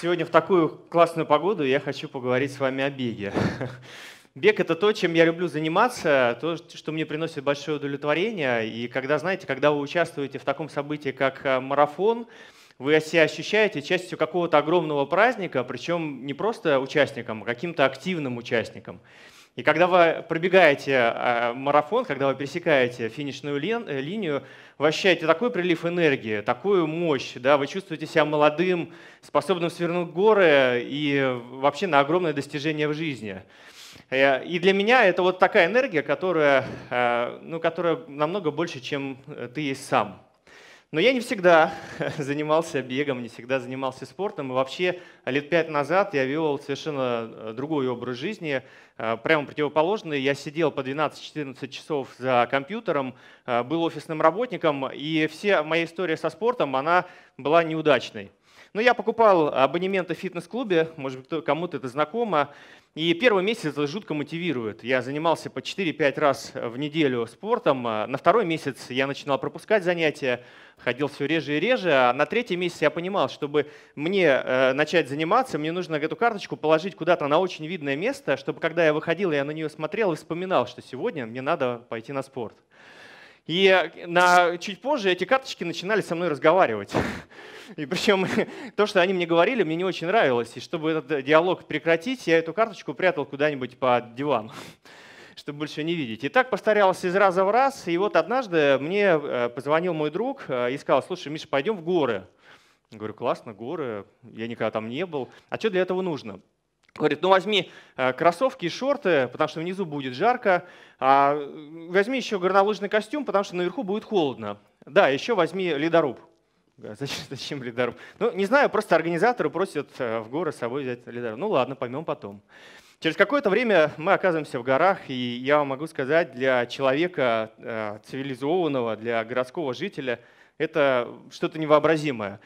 Сегодня в такую классную погоду я хочу поговорить с вами о беге. Бег — это то, чем я люблю заниматься, то, что мне приносит большое удовлетворение. И когда, знаете, когда вы участвуете в таком событии, как э, марафон, вы себя ощущаете частью какого-то огромного праздника, причем не просто участником, а каким-то активным участником. И когда вы пробегаете э, марафон, когда вы пересекаете финишную э, линию, вы ощущаете такой прилив энергии, такую мощь, да, вы чувствуете себя молодым, способным свернуть горы и вообще на огромное достижение в жизни. Э, и для меня это вот такая энергия, которая, ну, которая намного больше, чем ты есть сам. Но я не всегда занимался бегом, не всегда занимался спортом. И вообще лет пять назад я вел совершенно э, другой образ жизни, э, прямо противоположный. Я сидел по 12-14 часов за компьютером, э, был офисным работником, и вся моя история со спортом, она была неудачной. Но я покупал абонементы в фитнес-клубе, может быть, кому-то это знакомо. И первый месяц это жутко мотивирует. Я занимался по 4-5 раз в неделю спортом. На второй месяц я начинал пропускать занятия, ходил все реже и реже. А на третий месяц я понимал, чтобы мне э, начать заниматься, мне нужно эту карточку положить куда-то на очень видное место, чтобы когда я выходил, я на нее смотрел и вспоминал, что сегодня мне надо пойти на спорт. И на, чуть позже эти карточки начинали со мной разговаривать. И причем то, что они мне говорили, мне не очень нравилось. И чтобы этот диалог прекратить, я эту карточку прятал куда-нибудь под диван, чтобы больше не видеть. И так повторялось из раза в раз. И вот однажды мне э, позвонил мой друг э, и сказал, слушай, Миша, пойдем в горы. Говорю, классно, горы, я никогда там не был. А что для этого нужно? Говорит, ну возьми э, кроссовки и шорты, потому что внизу будет жарко. А возьми еще горнолыжный костюм, потому что наверху будет холодно. Да, еще возьми ледоруб. Зачем, зачем лидоруб? Ну, не знаю, просто организаторы просят э, в горы с собой взять лидоруб. Ну ладно, поймем потом. Через какое-то время мы оказываемся в горах, и я вам могу сказать, для человека э, цивилизованного, для городского жителя, это что-то невообразимое.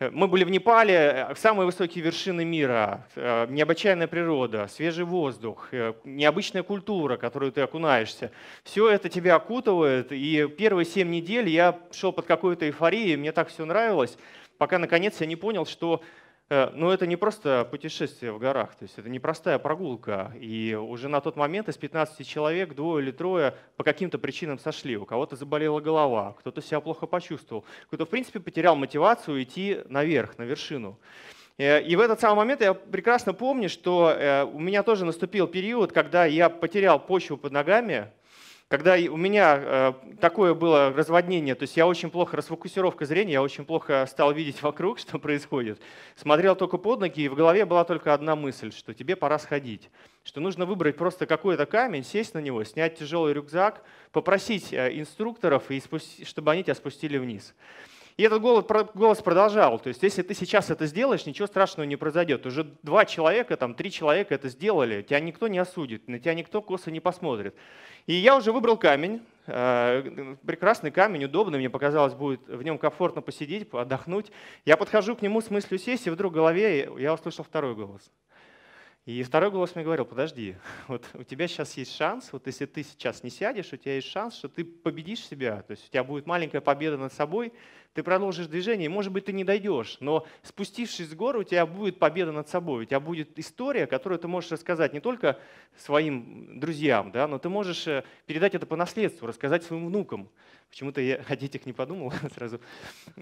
Мы были в Непале, э, самые высокие вершины мира, э, необычайная природа, свежий воздух, э, необычная культура, в которую ты окунаешься. Все это тебя окутывает, и первые семь недель я шел под какой-то эйфорией, мне так все нравилось, пока наконец я не понял, что Э, но это не просто путешествие в горах, то есть это не простая прогулка. И уже на тот момент из 15 человек двое или трое по каким-то причинам сошли. У кого-то заболела голова, кто-то себя плохо почувствовал, кто-то, в принципе, потерял мотивацию идти наверх, на вершину. Э, и в этот самый момент я прекрасно помню, что э, у меня тоже наступил период, когда я потерял почву под ногами, когда у меня э, такое было разводнение, то есть я очень плохо, расфокусировка зрения, я очень плохо стал видеть вокруг, что происходит. Смотрел только под ноги, и в голове была только одна мысль, что тебе пора сходить. Что нужно выбрать просто какой-то камень, сесть на него, снять тяжелый рюкзак, попросить э, инструкторов, и чтобы они тебя спустили вниз. И этот голос продолжал. То есть, если ты сейчас это сделаешь, ничего страшного не произойдет. Уже два человека, там, три человека это сделали. Тебя никто не осудит, на тебя никто косо не посмотрит. И я уже выбрал камень. Э, прекрасный камень, удобный. Мне показалось, будет в нем комфортно посидеть, отдохнуть. Я подхожу к нему с мыслью сесть, и вдруг в голове я услышал второй голос. И второй голос мне говорил, подожди, вот у тебя сейчас есть шанс, вот если ты сейчас не сядешь, у тебя есть шанс, что ты победишь себя, то есть у тебя будет маленькая победа над собой, ты продолжишь движение, может быть, ты не дойдешь, но спустившись с горы, у тебя будет победа над собой, у тебя будет история, которую ты можешь рассказать не только своим друзьям, да, но ты можешь э, передать это по наследству, рассказать своим внукам. Почему-то я о детях не подумал сразу,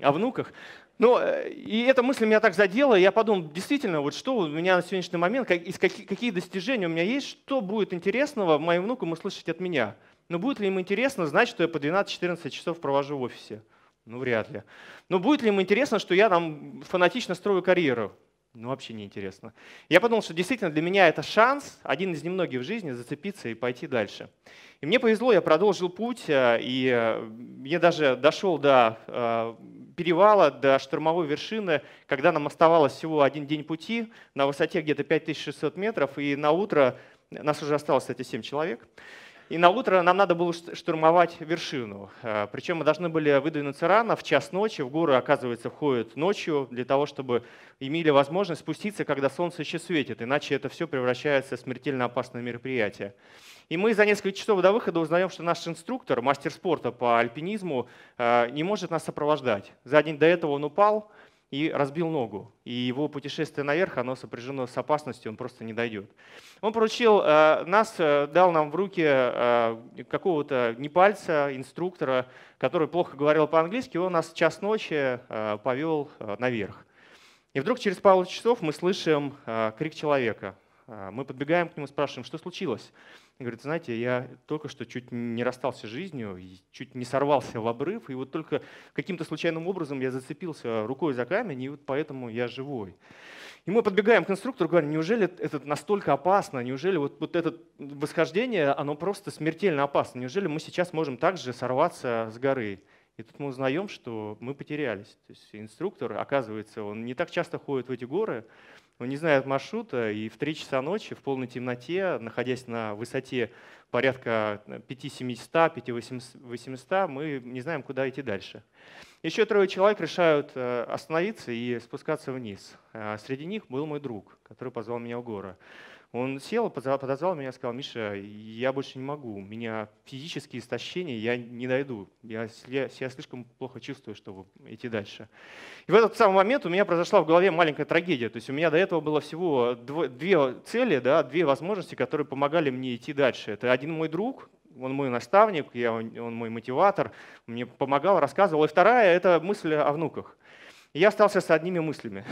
о внуках. Но, э, и эта мысль меня так задела, я подумал, действительно, вот что у меня на сегодняшний момент, как, какие, какие достижения у меня есть, что будет интересного моим внукам услышать от меня. Но будет ли им интересно знать, что я по 12-14 часов провожу в офисе? Ну, вряд ли. Но будет ли им интересно, что я там фанатично строю карьеру? Ну, вообще не интересно. Я подумал, что действительно для меня это шанс, один из немногих в жизни, зацепиться и пойти дальше. И мне повезло, я продолжил путь, э, и э, я даже дошел до э, перевала, до штурмовой вершины, когда нам оставалось всего один день пути на высоте где-то 5600 метров, и на утро, нас уже осталось, кстати, 7 человек, и на утро нам надо было штурмовать вершину. Э, Причем мы должны были выдвинуться рано, в час ночи. В горы, оказывается, входят ночью для того, чтобы имели возможность спуститься, когда солнце еще светит. Иначе это все превращается в смертельно опасное мероприятие. И мы за несколько часов до выхода узнаем, что наш инструктор, мастер спорта по альпинизму, э, не может нас сопровождать. За день до этого он упал, и разбил ногу. И его путешествие наверх, оно сопряжено с опасностью, он просто не дойдет. Он поручил э, нас, э, дал нам в руки э, какого-то непальца, инструктора, который плохо говорил по-английски, он нас час ночи повел наверх. И вдруг через пару часов мы слышим крик человека. Мы подбегаем к нему, спрашиваем, что случилось? И говорит, знаете, я только что чуть не расстался жизнью, чуть не сорвался в обрыв, и вот только каким-то случайным образом я зацепился рукой за камень, и вот поэтому я живой. И мы подбегаем к инструктору, говорим, неужели это настолько опасно, неужели вот, вот это восхождение, оно просто смертельно опасно, неужели мы сейчас можем также сорваться с горы? И тут мы узнаем, что мы потерялись. То есть инструктор, оказывается, он не так часто ходит в эти горы, он не знает маршрута, и в 3 часа ночи в полной темноте, находясь на высоте порядка 5700, 5800, мы не знаем, куда идти дальше. Еще трое человек решают э, остановиться и спускаться вниз. А среди них был мой друг, который позвал меня в горы. Он сел, подозвал меня и сказал, Миша, я больше не могу, у меня физические истощения, я не дойду, я себя слишком плохо чувствую, чтобы идти дальше. И в этот самый момент у меня произошла в голове маленькая трагедия. То есть у меня до этого было всего две цели, да, две возможности, которые помогали мне идти дальше. Это один мой друг, он мой наставник, я, он мой мотиватор, мне помогал, рассказывал. И вторая – это мысль о внуках. И я остался с одними мыслями.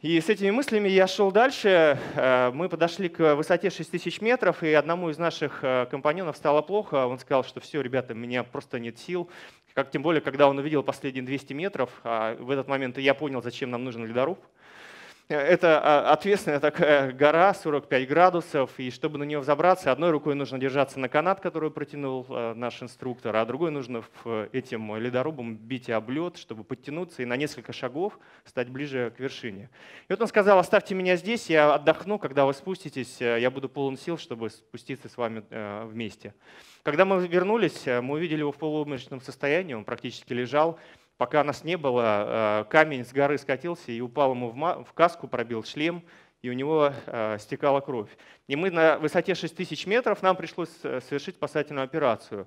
И с этими мыслями я шел дальше. Э, мы подошли к высоте 6000 метров, и одному из наших э, компаньонов стало плохо. Он сказал, что все, ребята, меня просто нет сил. Как тем более, когда он увидел последние 200 метров, а в этот момент я понял, зачем нам нужен ледоруб. Это а, ответственная такая гора, 45 градусов, и чтобы на нее взобраться, одной рукой нужно держаться на канат, который протянул а, наш инструктор, а другой нужно этим ледорубом бить об лед, чтобы подтянуться и на несколько шагов стать ближе к вершине. И вот он сказал, оставьте меня здесь, я отдохну, когда вы спуститесь, э, я буду полон сил, чтобы спуститься с вами э, вместе. Когда мы вернулись, э, мы увидели его в полуобморочном состоянии, он практически лежал, Пока нас не было, э, камень с горы скатился и упал ему в каску, пробил шлем, и у него э, стекала кровь. И мы на высоте 6000 метров, нам пришлось э, совершить спасательную операцию.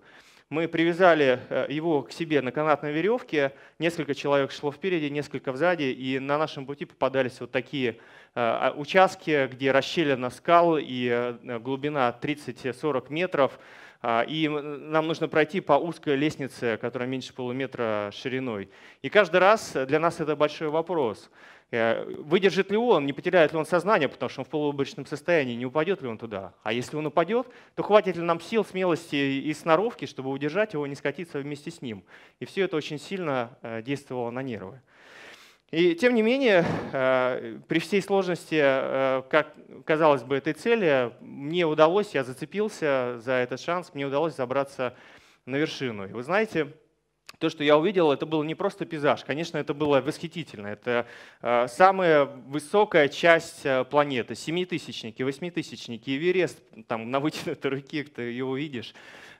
Мы привязали его к себе на канатной веревке, несколько человек шло впереди, несколько сзади, и на нашем пути попадались вот такие а, участки, где расщелина скал и глубина 30-40 метров, и нам нужно пройти по узкой лестнице, которая меньше полуметра шириной. И каждый раз для нас это большой вопрос. Э, выдержит ли он, не потеряет ли он сознание, потому что он в полуобычном состоянии, не упадет ли он туда. А если он упадет, то хватит ли нам сил, смелости и сноровки, чтобы удержать его, не скатиться вместе с ним. И все это очень сильно э, действовало на нервы. И тем не менее, э, при всей сложности, э, как казалось бы, этой цели, мне удалось, я зацепился за этот шанс, мне удалось забраться на вершину. И вы знаете, то, что я увидел, это был не просто пейзаж. Конечно, это было восхитительно. Это э, самая высокая часть планеты. Семитысячники, восьмитысячники, Эверест, там на вытянутой руке ты его видишь.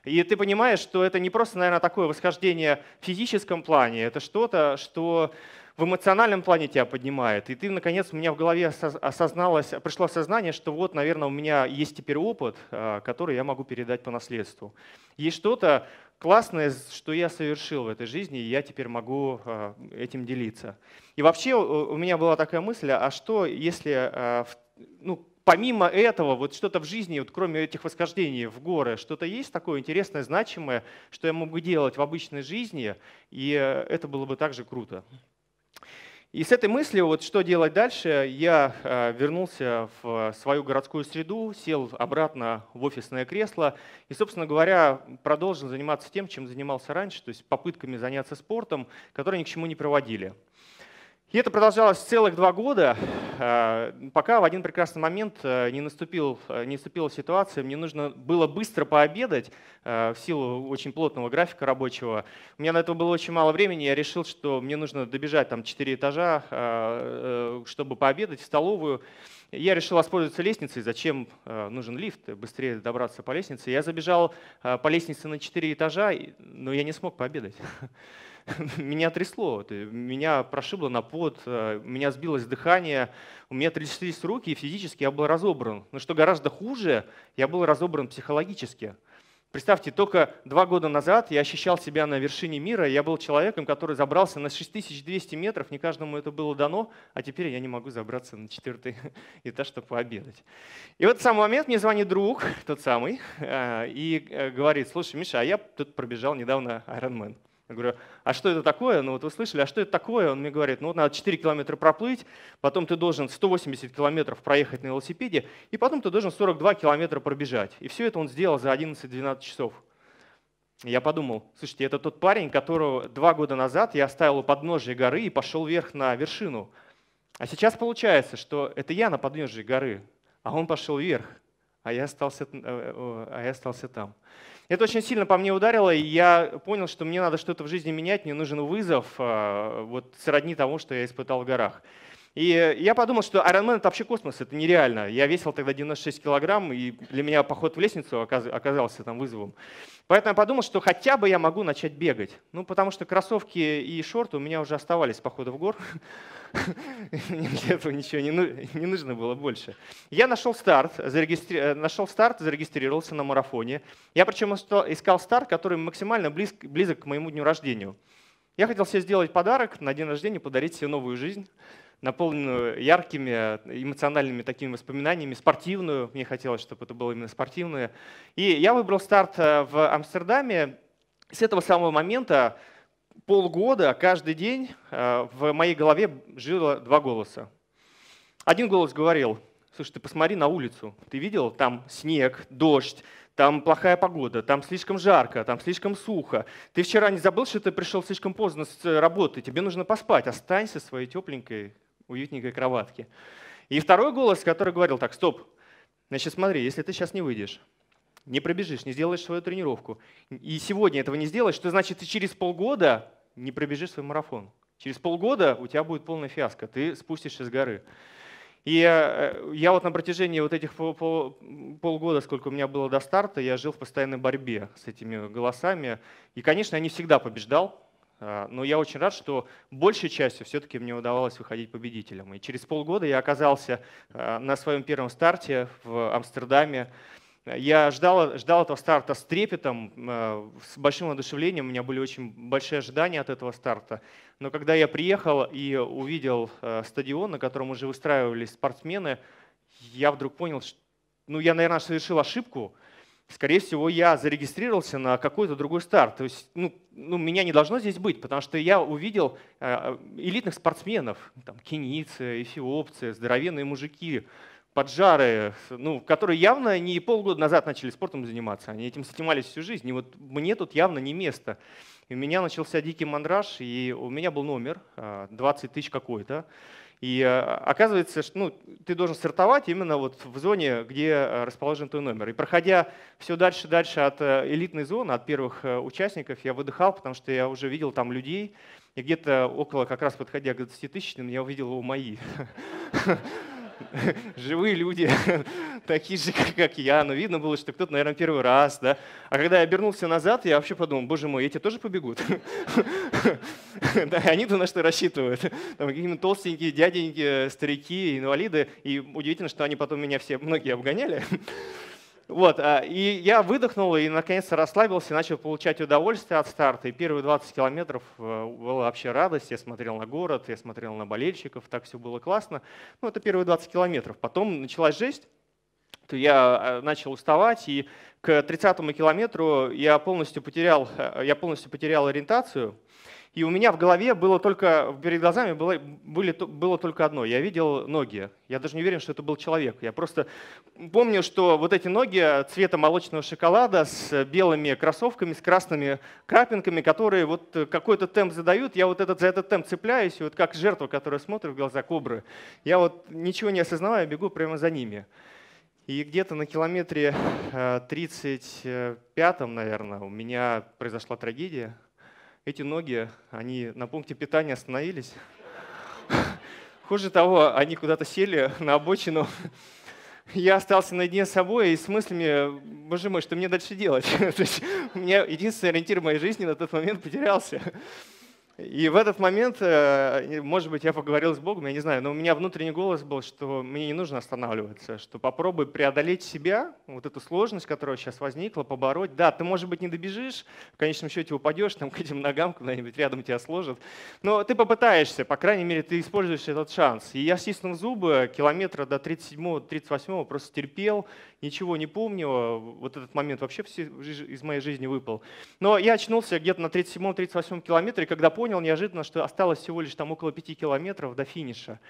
И ты понимаешь, что это не просто, наверное, такое восхождение в физическом плане, это что-то, что в эмоциональном плане тебя поднимает. И ты, наконец, у меня в голове осозналось, пришло осознание, что вот, наверное, у меня есть теперь опыт, а, который я могу передать по наследству. Есть что-то классное, что я совершил в этой жизни, и я теперь могу а, этим делиться. И вообще у меня была такая мысль, а что если а, ну, помимо этого, вот что-то в жизни, вот кроме этих восхождений в горы, что-то есть такое интересное, значимое, что я могу делать в обычной жизни, и э, это было бы также круто. И с этой мыслью, вот что делать дальше, я э, вернулся в свою городскую среду, сел обратно в офисное кресло и, собственно говоря, продолжил заниматься тем, чем занимался раньше, то есть попытками заняться спортом, которые ни к чему не приводили. И это продолжалось целых два года, э, пока в один прекрасный момент э, не, наступил, э, не наступила ситуация, мне нужно было быстро пообедать в силу очень плотного графика рабочего. У меня на это было очень мало времени, я решил, что мне нужно добежать там 4 этажа, чтобы пообедать в столовую. Я решил воспользоваться лестницей, зачем нужен лифт, быстрее добраться по лестнице. Я забежал по лестнице на 4 этажа, но я не смог пообедать. меня трясло, меня прошибло на пот, э, меня сбилось дыхание, у меня тряслись руки, и физически я был разобран. Но что гораздо хуже, я был разобран психологически. Представьте, только два года назад я ощущал себя на вершине мира, я был человеком, который забрался на 6200 метров, не каждому это было дано, а теперь я не могу забраться на четвертый этаж, чтобы пообедать. И в этот самый момент мне звонит друг, тот самый, э, и э, говорит, слушай, Миша, а я тут пробежал недавно Ironman. Я говорю, а что это такое? Ну вот вы слышали, а что это такое? Он мне говорит, ну вот надо 4 километра проплыть, потом ты должен 180 километров проехать на велосипеде, и потом ты должен 42 километра пробежать. И все это он сделал за 11-12 часов. Я подумал, слушайте, это тот парень, которого два года назад я оставил у подножия горы и пошел вверх на вершину. А сейчас получается, что это я на подножии горы, а он пошел вверх, а я остался, э, э, а я остался там. Это очень сильно по мне ударило, и я понял, что мне надо что-то в жизни менять, мне нужен вызов, а, вот сродни тому, что я испытал в горах. И я подумал, что Ironman — это вообще космос, это нереально. Я весил тогда 96 килограмм, и для меня поход в лестницу оказался там вызовом. Поэтому я подумал, что хотя бы я могу начать бегать. Ну, потому что кроссовки и шорты у меня уже оставались с похода в гор. Для этого ничего не, не нужно было больше. Я нашел старт, зарегистри... Э, нашел старт, зарегистрировался на марафоне. Я причем искал старт, который максимально близк, близок к моему дню рождения. Я хотел себе сделать подарок на день рождения, подарить себе новую жизнь наполненную яркими эмоциональными такими воспоминаниями, спортивную. Мне хотелось, чтобы это было именно спортивное. И я выбрал старт э, в Амстердаме. С этого самого момента полгода, каждый день э, в моей голове жило два голоса. Один голос говорил, слушай, ты посмотри на улицу, ты видел, там снег, дождь, там плохая погода, там слишком жарко, там слишком сухо. Ты вчера не забыл, что ты пришел слишком поздно с работы, тебе нужно поспать, останься в своей тепленькой, уютненькой кроватке. И второй голос, который говорил, так, стоп, значит, смотри, если ты сейчас не выйдешь, не пробежишь, не сделаешь свою тренировку, и сегодня этого не сделаешь, что значит ты через полгода не пробежишь свой марафон. Через полгода у тебя будет полная фиаско, ты спустишься с горы. И э, я вот на протяжении вот этих пол, пол, полгода, сколько у меня было до старта, я жил в постоянной борьбе с этими голосами. И, конечно, я не всегда побеждал, а, но я очень рад, что большей частью все-таки мне удавалось выходить победителем. И через полгода я оказался а, на своем первом старте в Амстердаме. Я ждал, ждал этого старта с трепетом, а, с большим воодушевлением. У меня были очень большие ожидания от этого старта. Но когда я приехал и увидел стадион, на котором уже выстраивались спортсмены, я вдруг понял, что ну, я, наверное, совершил ошибку, скорее всего, я зарегистрировался на какой-то другой старт. То есть ну, ну, меня не должно здесь быть, потому что я увидел э, элитных спортсменов, там, кенийцы, эфиопцы, здоровенные мужики, поджары, ну, которые явно не полгода назад начали спортом заниматься, они этим занимались всю жизнь. И вот мне тут явно не место. И у меня начался дикий мандраж, и у меня был номер, 20 э, тысяч какой-то. И э, оказывается, что ну, ты должен стартовать именно вот в зоне, где э, расположен твой номер. И проходя все дальше дальше от элитной зоны, от первых участников, я выдыхал, потому что я уже видел там людей, и где-то около, как раз подходя к 20 тысячным, я увидел его мои. живые люди, такие же, как я, но видно было, что кто-то, наверное, первый раз. Да? А когда я обернулся назад, я вообще подумал, боже мой, эти тоже побегут? да, они-то на что рассчитывают? Там какие-то толстенькие дяденьки, старики, инвалиды. И удивительно, что они потом меня все, многие обгоняли. Вот, а, и я выдохнул и наконец-то расслабился, начал получать удовольствие от старта. И первые 20 километров э, была вообще радость. Я смотрел на город, я смотрел на болельщиков, так все было классно. Ну, это первые 20 километров. Потом началась жесть, то я э, начал уставать, и к 30 километру я полностью потерял, э, я полностью потерял ориентацию. И у меня в голове было только, перед глазами было, были, было только одно. Я видел ноги. Я даже не уверен, что это был человек. Я просто помню, что вот эти ноги цвета молочного шоколада с белыми кроссовками, с красными крапинками, которые вот какой-то темп задают, я вот этот, за этот темп цепляюсь, и вот как жертва, которая смотрит в глаза кобры, я вот ничего не осознавая, бегу прямо за ними. И где-то на километре 35-м, э, наверное, у меня произошла трагедия эти ноги, они на пункте питания остановились. Хуже того, они куда-то сели на обочину. Я остался наедине с собой и с мыслями, боже мой, что мне дальше делать? То есть у меня единственный ориентир моей жизни на тот момент потерялся. И в этот момент, э, может быть, я поговорил с Богом, я не знаю, но у меня внутренний голос был, что мне не нужно останавливаться, что попробуй преодолеть себя, вот эту сложность, которая сейчас возникла, побороть. Да, ты, может быть, не добежишь, в конечном счете упадешь там к этим ногам, куда-нибудь рядом тебя сложат, но ты попытаешься, по крайней мере, ты используешь этот шанс. И я, стиснув зубы, километра до 37-38 просто терпел, ничего не помню, вот этот момент вообще из моей жизни выпал. Но я очнулся где-то на 37-38 километре, когда понял неожиданно, что осталось всего лишь там около 5 километров до финиша.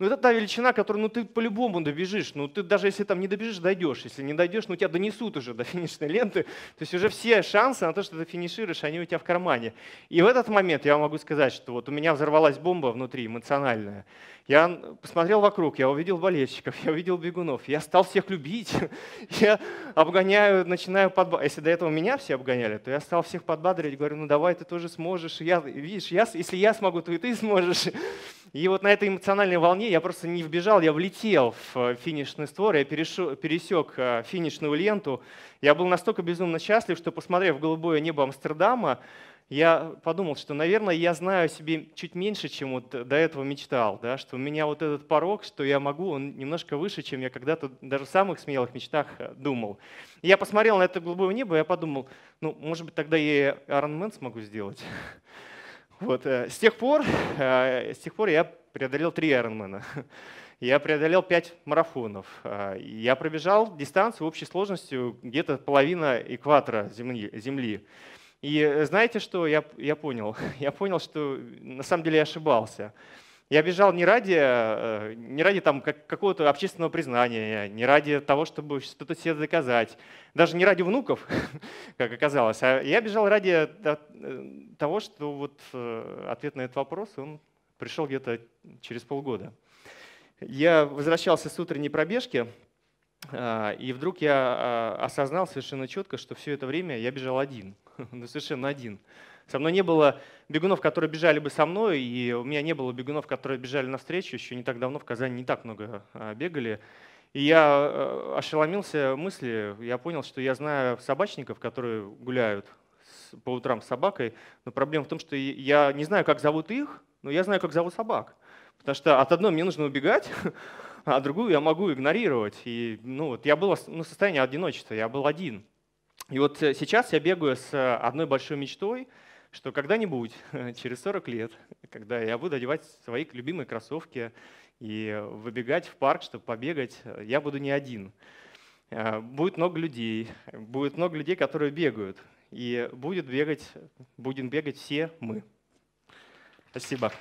Ну, это та величина, которую ну, ты по-любому добежишь. Ну, ты даже если там не добежишь, дойдешь. Если не дойдешь, ну, тебя донесут уже до финишной ленты. То есть уже все шансы на то, что ты финишируешь, они у тебя в кармане. И в этот момент я могу сказать, что вот у меня взорвалась бомба внутри, эмоциональная. Я посмотрел вокруг, я увидел болельщиков, я увидел бегунов, я стал всех любить. Я обгоняю, начинаю подбадривать. Если до этого меня все обгоняли, то я стал всех подбадривать, говорю, ну давай, ты тоже сможешь. Я, видишь, я, если я смогу, то и ты сможешь. И вот на этой эмоциональной волне я просто не вбежал, я влетел в э, финишный створ, я пересек э, финишную ленту. Я был настолько безумно счастлив, что, посмотрев голубое небо Амстердама, я подумал, что, наверное, я знаю о себе чуть меньше, чем вот до этого мечтал, да, что у меня вот этот порог, что я могу, он немножко выше, чем я когда-то даже в самых смелых мечтах э, думал. Я посмотрел на это голубое небо, и я подумал, ну, может быть, тогда я и Iron Man смогу сделать. Вот. Э, с, тех пор, э, с тех пор я преодолел три Ironman. Я преодолел пять марафонов. Э, я пробежал дистанцию общей сложностью где-то половина экватора Земли. земли. И знаете, что я, я понял? Я понял, что на самом деле я ошибался. Я бежал не ради, э, не ради там, какого-то общественного признания, не ради того, чтобы что-то себе доказать, даже не ради внуков, как оказалось, а я бежал ради э, того, что вот э, ответ на этот вопрос, он пришел где-то через полгода. Я возвращался с утренней пробежки, и вдруг я осознал совершенно четко, что все это время я бежал один, ну, совершенно один. Со мной не было бегунов, которые бежали бы со мной, и у меня не было бегунов, которые бежали навстречу. Еще не так давно в Казани не так много а, бегали. И я э, ошеломился мысли, я понял, что я знаю собачников, которые гуляют по утрам с собакой, но проблема в том, что я не знаю, как зовут их, но я знаю, как зовут собак. Потому что от одной мне нужно убегать, а другую я могу игнорировать. И ну, вот я был ну, в состоянии одиночества, я был один. И вот э, сейчас я бегаю с одной большой мечтой – что когда-нибудь, через 40 лет, когда я буду одевать свои любимые кроссовки и выбегать в парк, чтобы побегать, я буду не один. Э, будет много людей, будет много людей, которые бегают. И будет бегать, будем бегать все мы. Спасибо.